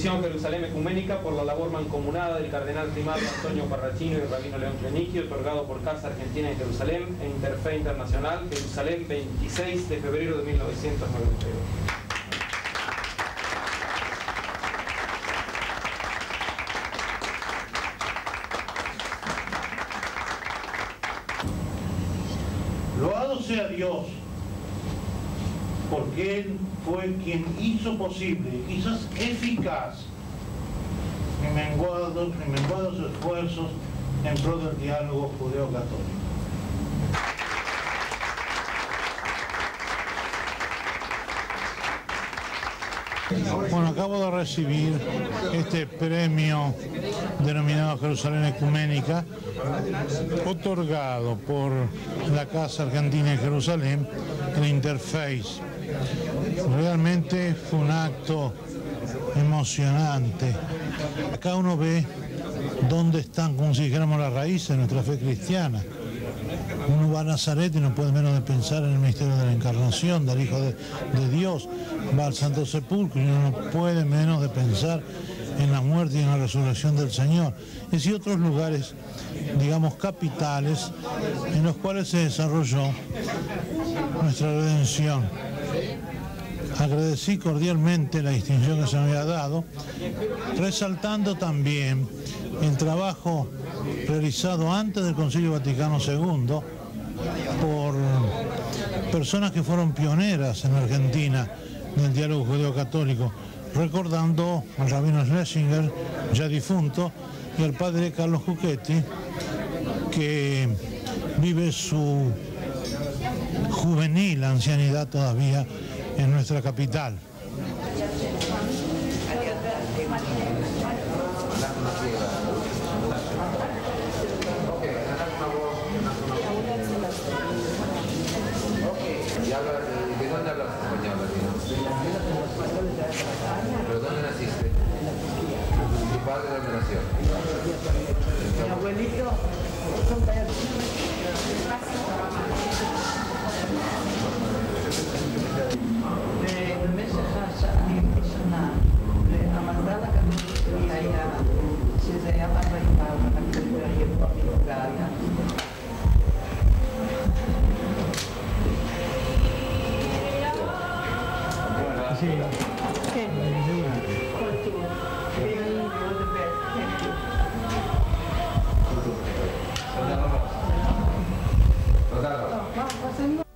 Distinción Jerusalén Ecuménica por la labor mancomunada del cardenal primado Antonio Parrachino y Rabino León Pleniqui, otorgado por Casa Argentina en Jerusalén e Interfe Internacional, Jerusalén, 26 de febrero de 1992. Loado sea Dios, porque Él fue quien hizo posible, quizás eficaz, ni menguados esfuerzos en pro del diálogo judeo-católico. Bueno, acabo de recibir este premio denominado Jerusalén Ecuménica, otorgado por la Casa Argentina de Jerusalén, el Interface. Realmente fue un acto emocionante. Acá uno ve dónde están, como si dijéramos, las raíces de nuestra fe cristiana. Uno va a Nazaret y no puede menos de pensar en el misterio de la encarnación del Hijo de, Dios. Va al Santo Sepulcro y uno no puede menos de pensar en la muerte y en la resurrección del Señor. Es decir, otros lugares, digamos, capitales, en los cuales se desarrolló nuestra redención. Agradecí cordialmente la distinción que se me había dado, resaltando también el trabajo realizado antes del Concilio Vaticano II por personas que fueron pioneras en Argentina del diálogo judeo-católico, recordando al rabino Schlesinger, ya difunto, y al padre Carlos Cuchetti, que vive su juvenil ancianidad todavía en nuestra capital. ¿Y habla, de dónde hablas español? ¿Pero dónde naciste? ¿Tu padre dónde nació? Mi abuelito ובמשך השנים הראשונה, המזל הגדול שלי היה שזה היה בביתה, ואנחנו ידוע מבוגריה. כן. כל טוב. תודה רבה. תודה רבה.